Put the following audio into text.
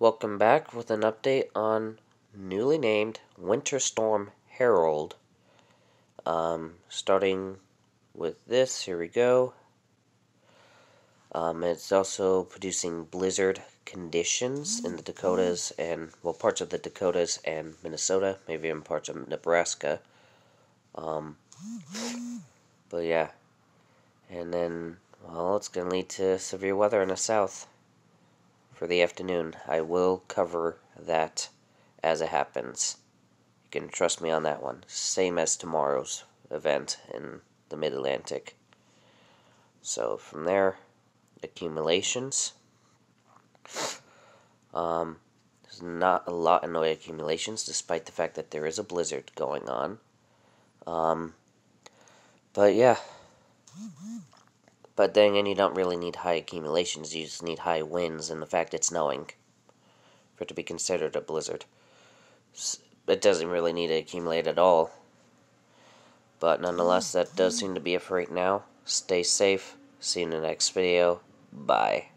Welcome back with an update on newly named Winter Storm Harold. Um, starting with this, here we go. Um, it's also producing blizzard conditions in the Dakotas and, well, parts of the Dakotas and Minnesota, maybe even parts of Nebraska. Um, but yeah. And then, well, it's going to lead to severe weather in the south for the afternoon. I will cover that as it happens. You can trust me on that one. Same as tomorrow's event in the Mid Atlantic. So from there, accumulations. Um, there's not a lot in of noise accumulations, despite the fact that there is a blizzard going on. Um, but yeah. But then again, you don't really need high accumulations, you just need high winds and the fact it's snowing for it to be considered a blizzard. It doesn't really need to accumulate at all. But nonetheless, that does seem to be it for right now. Stay safe. See you in the next video. Bye.